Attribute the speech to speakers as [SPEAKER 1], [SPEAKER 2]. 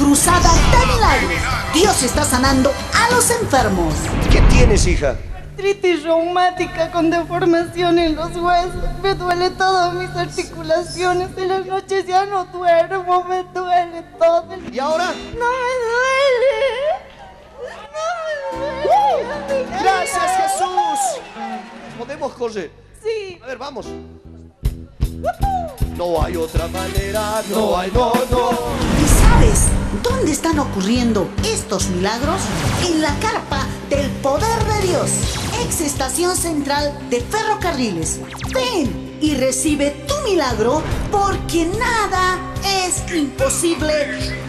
[SPEAKER 1] cruzada de milagros. Dios está sanando a los enfermos.
[SPEAKER 2] ¿Qué tienes, hija?
[SPEAKER 3] Artritis reumática con deformación en los huesos. Me duele todas mis articulaciones. En las noches ya no duermo, me duele todo.
[SPEAKER 2] ¿Y ahora?
[SPEAKER 3] No me duele. No me duele.
[SPEAKER 2] ¡Gracias, Jesús! ¿Podemos correr?
[SPEAKER 3] Sí.
[SPEAKER 2] A ver, vamos. No hay otra manera, no hay, no, no.
[SPEAKER 1] ¿Y sabes dónde están ocurriendo estos milagros? En la carpa del poder de Dios, ex estación central de ferrocarriles. Ven y recibe tu milagro porque nada es imposible.